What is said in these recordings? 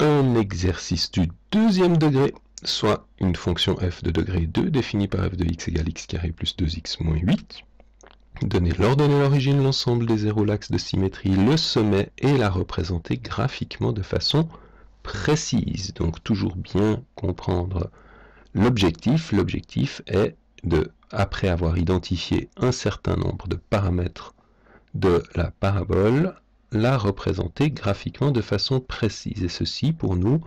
un exercice du deuxième degré, soit une fonction f de degré 2 définie par f de x égale x carré plus 2x moins 8. Donner l'ordonnée l'origine, l'ensemble des zéros, l'axe de symétrie, le sommet et la représenter graphiquement de façon précise. Donc toujours bien comprendre l'objectif. L'objectif est de, après avoir identifié un certain nombre de paramètres de la parabole, la représenter graphiquement de façon précise. Et ceci, pour nous,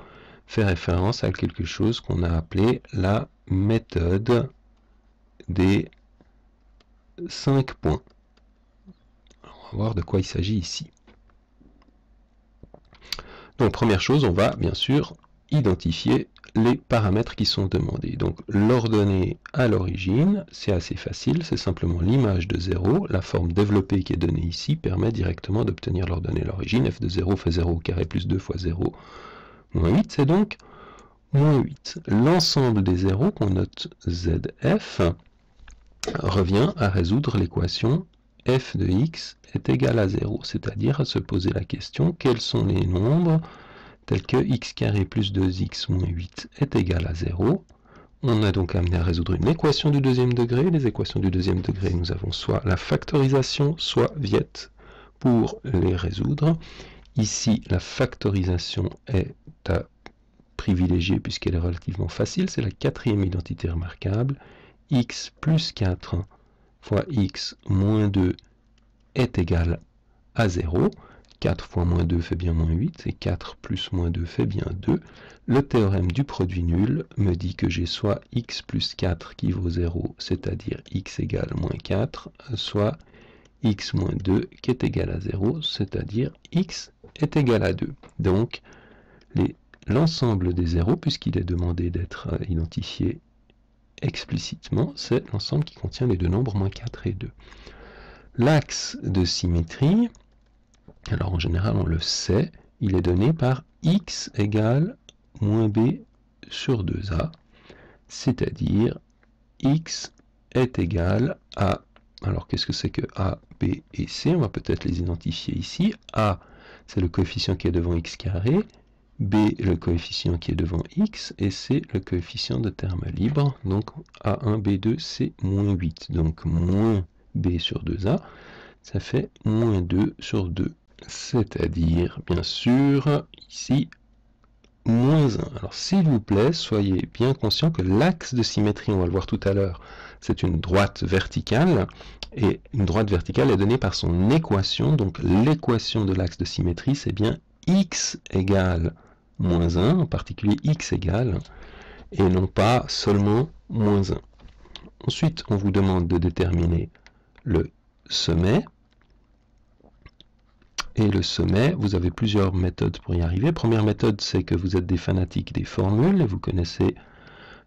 fait référence à quelque chose qu'on a appelé la méthode des 5 points. on va voir de quoi il s'agit ici. Donc première chose, on va bien sûr identifier les paramètres qui sont demandés. Donc l'ordonnée à l'origine, c'est assez facile, c'est simplement l'image de 0. La forme développée qui est donnée ici permet directement d'obtenir l'ordonnée à l'origine. f de 0 fait 0 au carré plus 2 fois 0 moins 8, c'est donc moins 8. L'ensemble des zéros qu'on note zf revient à résoudre l'équation f de x est égal à 0, c'est-à-dire à se poser la question quels sont les nombres tels que x carré plus 2x moins 8 est égal à 0. On a donc amené à résoudre une équation du deuxième degré. Les équations du deuxième degré, nous avons soit la factorisation, soit viette pour les résoudre. Ici, la factorisation est à privilégier puisqu'elle est relativement facile. C'est la quatrième identité remarquable. x plus 4 fois x moins 2 est égal à 0. 4 fois moins 2 fait bien moins 8, et 4 plus moins 2 fait bien 2. Le théorème du produit nul me dit que j'ai soit x plus 4 qui vaut 0, c'est-à-dire x égale moins 4, soit x moins 2 qui est égal à 0, c'est-à-dire x est égal à 2. Donc, l'ensemble des zéros, puisqu'il est demandé d'être euh, identifié explicitement, c'est l'ensemble qui contient les deux nombres moins 4 et 2. L'axe de symétrie, alors en général on le sait, il est donné par x égale moins b sur 2a, c'est-à-dire x est égal à, alors qu'est-ce que c'est que a, b et c? On va peut-être les identifier ici. a, c'est le coefficient qui est devant x carré, b, le coefficient qui est devant x, et c, le coefficient de terme libre. Donc a1, b2, c'est moins 8. Donc moins b sur 2a, ça fait moins 2 sur 2 c'est-à-dire, bien sûr, ici, moins 1. Alors, s'il vous plaît, soyez bien conscient que l'axe de symétrie, on va le voir tout à l'heure, c'est une droite verticale, et une droite verticale est donnée par son équation, donc l'équation de l'axe de symétrie, c'est bien x égale moins 1, en particulier x égale, et non pas seulement moins 1. Ensuite, on vous demande de déterminer le sommet, et le sommet, vous avez plusieurs méthodes pour y arriver. Première méthode, c'est que vous êtes des fanatiques des formules, et vous connaissez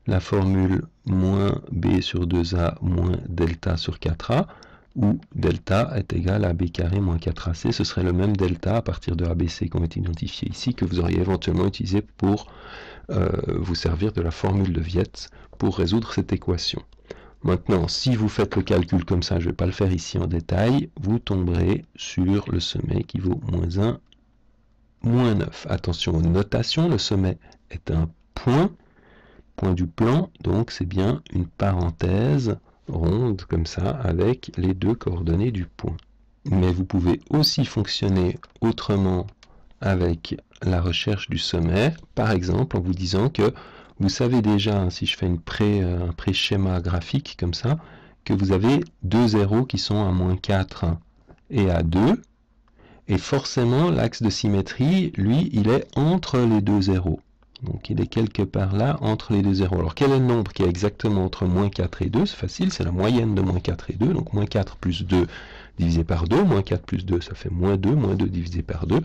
la formule moins b sur 2a moins delta sur 4a, où delta est égal à b carré moins 4ac. Ce serait le même delta à partir de abc qu'on va identifié ici, que vous auriez éventuellement utilisé pour euh, vous servir de la formule de Viette pour résoudre cette équation. Maintenant, si vous faites le calcul comme ça, je ne vais pas le faire ici en détail, vous tomberez sur le sommet qui vaut moins 1, moins 9. Attention aux notations, le sommet est un point, point du plan, donc c'est bien une parenthèse ronde comme ça avec les deux coordonnées du point. Mais vous pouvez aussi fonctionner autrement avec la recherche du sommet, par exemple en vous disant que vous savez déjà, hein, si je fais euh, un pré-schéma graphique comme ça, que vous avez deux zéros qui sont à moins 4 et à 2. Et forcément, l'axe de symétrie, lui, il est entre les deux zéros. Donc il est quelque part là, entre les deux zéros. Alors quel est le nombre qui est exactement entre moins 4 et 2 C'est facile, c'est la moyenne de moins 4 et 2. Donc moins 4 plus 2 divisé par 2, moins 4 plus 2, ça fait moins 2, moins 2 divisé par 2,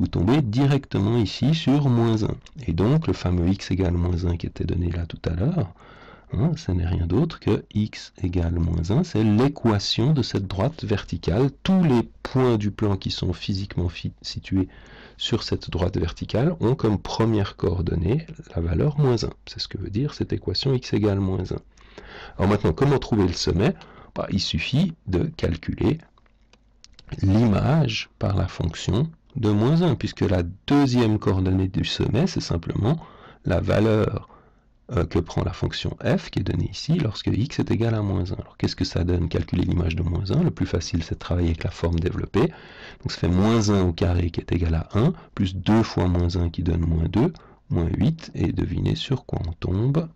vous tombez directement ici sur moins 1. Et donc, le fameux x égale moins 1 qui était donné là tout à l'heure, hein, ce n'est rien d'autre que x égale moins 1, c'est l'équation de cette droite verticale. Tous les points du plan qui sont physiquement situés sur cette droite verticale ont comme première coordonnée la valeur moins 1. C'est ce que veut dire cette équation x égale moins 1. Alors maintenant, comment trouver le sommet? Bah, Il suffit de calculer l'image par la fonction de moins 1, puisque la deuxième coordonnée du sommet, c'est simplement la valeur euh, que prend la fonction f, qui est donnée ici, lorsque x est égal à moins 1. Alors qu'est-ce que ça donne? Calculer l'image de moins 1. Le plus facile, c'est de travailler avec la forme développée. Donc ça fait moins 1 au carré qui est égal à 1, plus 2 fois moins 1 qui donne moins 2, moins 8, et devinez sur quoi on tombe?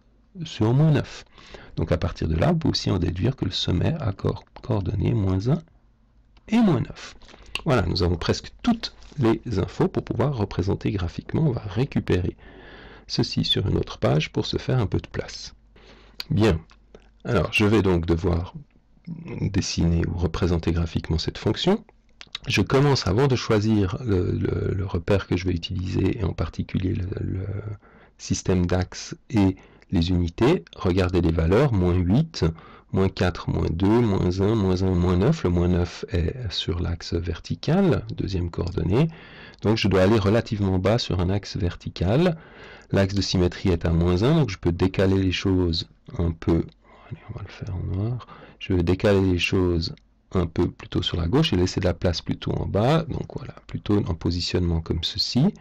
Sur moins 9. Donc à partir de là, on peut aussi en déduire que le sommet a coordonnées moins 1 et moins 9. Voilà, nous avons presque toutes les infos pour pouvoir représenter graphiquement. On va récupérer ceci sur une autre page pour se faire un peu de place. Bien, alors je vais donc devoir dessiner ou représenter graphiquement cette fonction. Je commence avant de choisir le, repère que je vais utiliser, et en particulier le, système d'axes et les unités. Regardez les valeurs, moins 8, moins 4, moins 2, moins 1, moins 1, moins 9. Le moins 9 est sur l'axe vertical, deuxième coordonnée. Donc je dois aller relativement bas sur un axe vertical. L'axe de symétrie est à moins 1, donc je peux décaler les choses un peu. Allez, on va le faire en noir. Je vais décaler les choses un peu plutôt sur la gauche et laisser de la place plutôt en bas. Donc voilà, plutôt en positionnement comme ceci.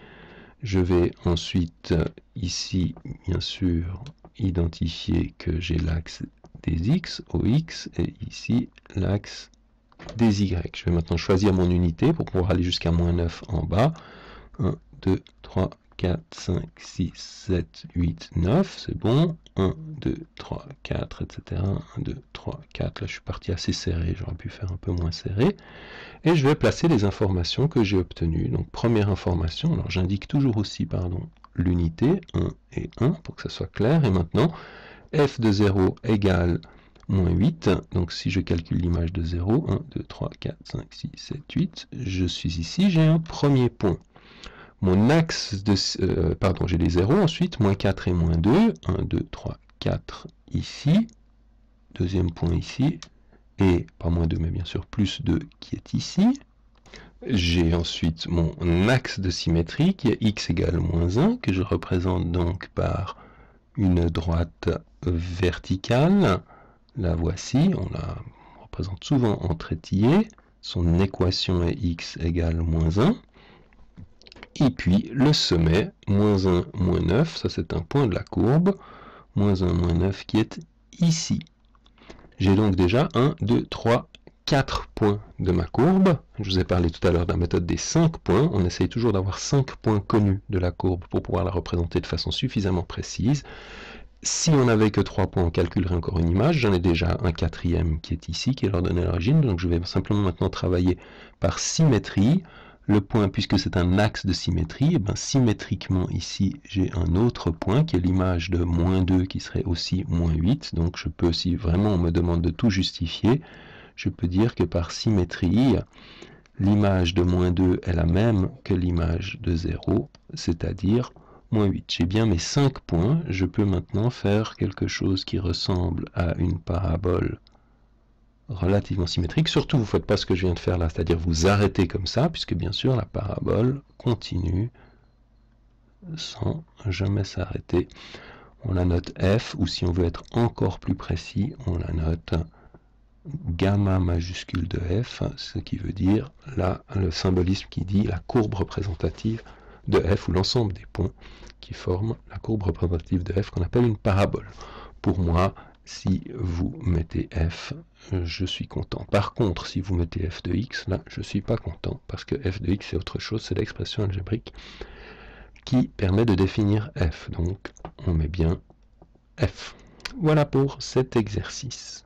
Je vais ensuite ici, bien sûr, identifier que j'ai l'axe des x, OX, et ici l'axe des y. Je vais maintenant choisir mon unité pour pouvoir aller jusqu'à moins 9 en bas. 1, 2, 3, 4, 5, 6, 7, 8, 9, c'est bon. 1, 2, 3, 4, etc. 1, 2, 3, 4. Là, je suis parti assez serré, j'aurais pu faire un peu moins serré. Et je vais placer les informations que j'ai obtenues. Donc, première information, alors j'indique toujours aussi, pardon, l'unité, 1 et 1, pour que ça soit clair. Et maintenant, f de 0 égale moins 8. Donc si je calcule l'image de 0, 1, 2, 3, 4, 5, 6, 7, 8, je suis ici, j'ai un premier point. Mon axe de... Euh, pardon, j'ai les 0, ensuite, moins 4 et moins 2, 1, 2, 3, 4 ici, deuxième point ici, et pas moins 2, mais bien sûr plus 2 qui est ici. J'ai ensuite mon axe de symétrie qui est x égale moins 1, que je représente donc par une droite verticale la voici, on la représente souvent en trétillé. Son équation est x égale moins 1. Et puis le sommet, moins 1, moins 9, ça c'est un point de la courbe, moins 1, moins 9 qui est ici. J'ai donc déjà 1, 2, 3, 4 points de ma courbe. Je vous ai parlé tout à l'heure de la méthode des 5 points. On essaye toujours d'avoir 5 points connus de la courbe pour pouvoir la représenter de façon suffisamment précise. Si on n'avait que 3 points, on calculerait encore une image. J'en ai déjà un quatrième qui est ici, qui est l'ordonnée à l'origine. Donc je vais simplement maintenant travailler par symétrie. Le point, puisque c'est un axe de symétrie, et eh bien, symétriquement ici, j'ai un autre point qui est l'image de moins 2 qui serait aussi moins 8. Donc je peux, si vraiment on me demande de tout justifier, je peux dire que par symétrie, l'image de moins 2 est la même que l'image de 0, c'est-à-dire 8. J'ai bien mes 5 points. Je peux maintenant faire quelque chose qui ressemble à une parabole relativement symétrique. Surtout, vous ne faites pas ce que je viens de faire là, c'est-à-dire vous arrêtez comme ça, puisque bien sûr, la parabole continue sans jamais s'arrêter. On la note f, ou si on veut être encore plus précis, on la note gamma majuscule de f, ce qui veut dire là le symbolisme qui dit la courbe représentative de f, ou l'ensemble des points qui forment la courbe représentative de f qu'on appelle une parabole. Pour moi, si vous mettez f, je suis content. Par contre, si vous mettez f de x, là, je ne suis pas content, parce que f de x, c'est autre chose, c'est l'expression algébrique qui permet de définir f. Donc, on met bien f. Voilà pour cet exercice.